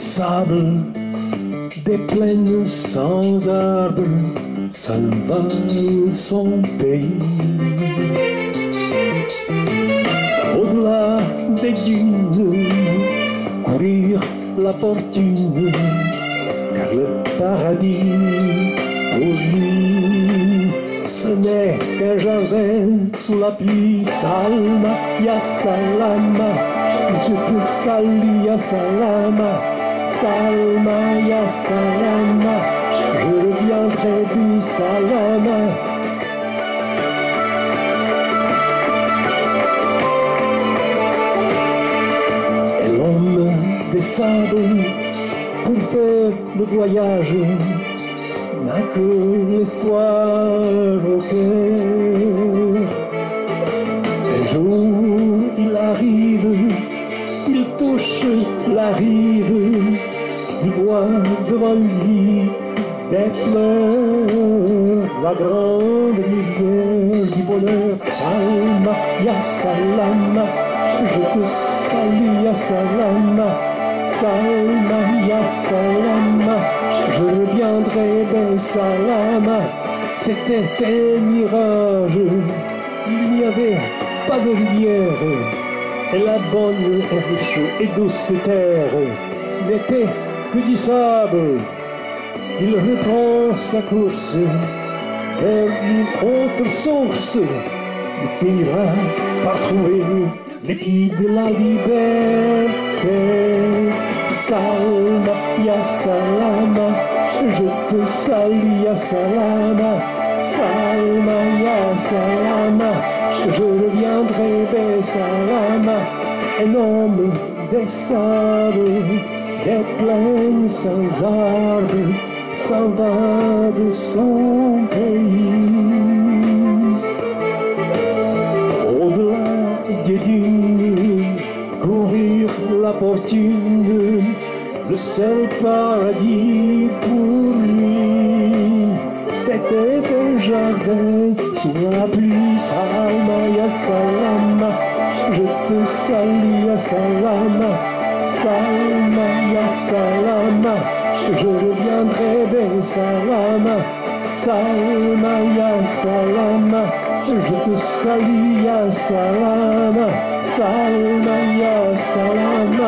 sables, des plaines sans arbres, va son pays. Au-delà des dunes, courir la fortune, car le paradis pour lui, ce n'est qu'un jardin sous la pluie. Salma, ya salama, je te salama, salma, ya salama, je reviendrai, puis salama. Et l'homme des sables pour faire le voyage n'a que l'espoir au cœur. Un jour il arrive, il touche la rive, il voit devant lui des fleurs, la grande rivière du bonheur. Salma, ya salama, je te salue, ya salama, salma, ya je reviendrai, ben salama. C'était un mirage, il n'y avait pas de rivière, la bonne riche et douce terre n'était que du sable. Il reprend sa course vers une autre source. Il finira par trouver pieds de la liberté. Salma, ya salama, je te salue, ya salama. Salma, ya salama, je reviendrai vers salama. Un homme des sables, plaines sans arbres, s'en va de son pays. Au-delà des dunes, courir la fortune, le seul paradis pour lui. C'était un jardin sous la pluie, salama ya salama, je te salue ya salama, salama ya salama, je reviendrai vers salama, salama ya salama, je te salue ya salama, salama ya salama.